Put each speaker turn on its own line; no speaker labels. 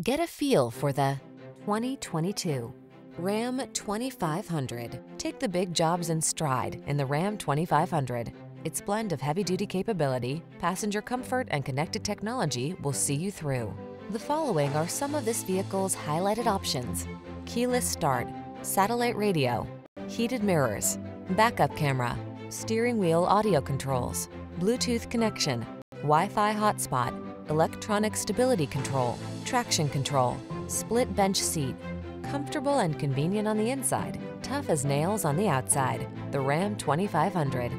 Get a feel for the 2022 Ram 2500. Take the big jobs in stride in the Ram 2500. Its blend of heavy-duty capability, passenger comfort, and connected technology will see you through. The following are some of this vehicle's highlighted options. Keyless start, satellite radio, heated mirrors, backup camera, steering wheel audio controls, Bluetooth connection, Wi-Fi hotspot, electronic stability control, traction control, split bench seat, comfortable and convenient on the inside, tough as nails on the outside. The Ram 2500.